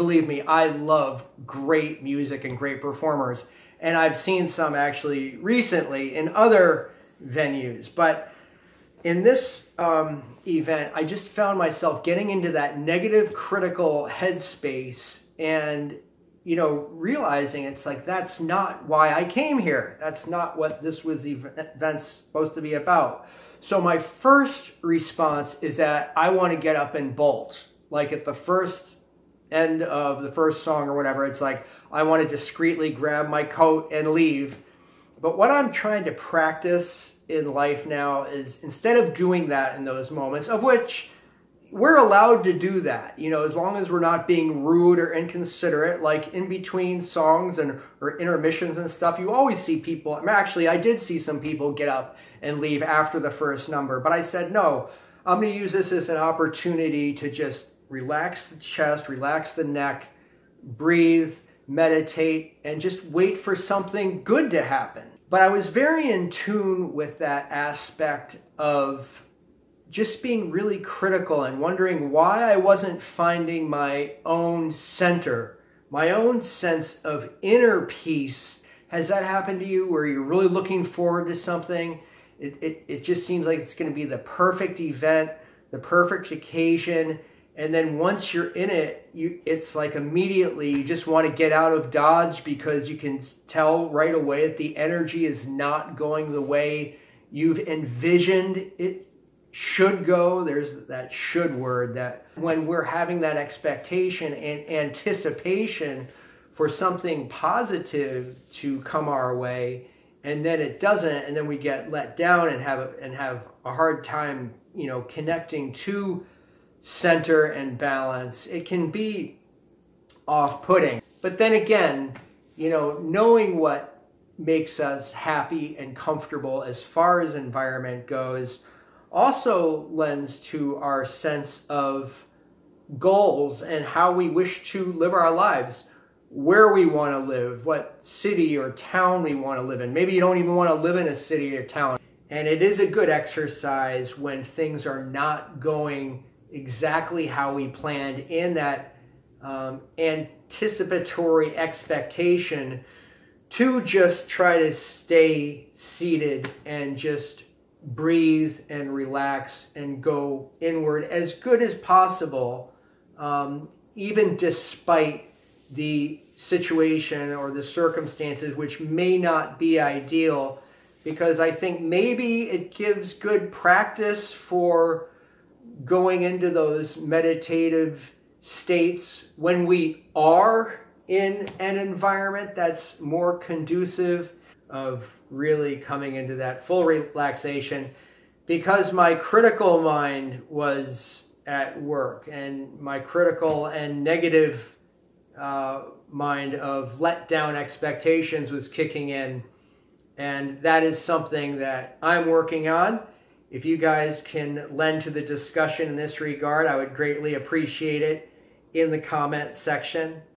believe me, I love great music and great performers. And I've seen some actually recently in other venues. But in this um, event, I just found myself getting into that negative, critical headspace and, you know, realizing it's like, that's not why I came here. That's not what this was event's supposed to be about. So my first response is that I want to get up and bolt. Like at the first end of the first song or whatever, it's like, I want to discreetly grab my coat and leave. But what I'm trying to practice in life now is instead of doing that in those moments, of which we're allowed to do that, you know, as long as we're not being rude or inconsiderate, like in between songs and or intermissions and stuff, you always see people. I mean, actually, I did see some people get up and leave after the first number, but I said, no, I'm going to use this as an opportunity to just relax the chest, relax the neck, breathe, meditate, and just wait for something good to happen. But I was very in tune with that aspect of just being really critical and wondering why I wasn't finding my own center, my own sense of inner peace. Has that happened to you where you're really looking forward to something? It, it, it just seems like it's going to be the perfect event, the perfect occasion, and then once you're in it you it's like immediately you just want to get out of dodge because you can tell right away that the energy is not going the way you've envisioned it should go. There's that should word that when we're having that expectation and anticipation for something positive to come our way and then it doesn't and then we get let down and have and have a hard time you know connecting to center and balance, it can be off putting. But then again, you know, knowing what makes us happy and comfortable as far as environment goes also lends to our sense of goals and how we wish to live our lives, where we want to live, what city or town we want to live in. Maybe you don't even want to live in a city or town. And it is a good exercise when things are not going exactly how we planned in that um, anticipatory expectation to just try to stay seated and just breathe and relax and go inward as good as possible, um, even despite the situation or the circumstances, which may not be ideal, because I think maybe it gives good practice for going into those meditative states when we are in an environment that's more conducive of really coming into that full relaxation because my critical mind was at work and my critical and negative uh, mind of let down expectations was kicking in. And that is something that i'm working on if you guys can lend to the discussion in this regard, I would greatly appreciate it in the comment section.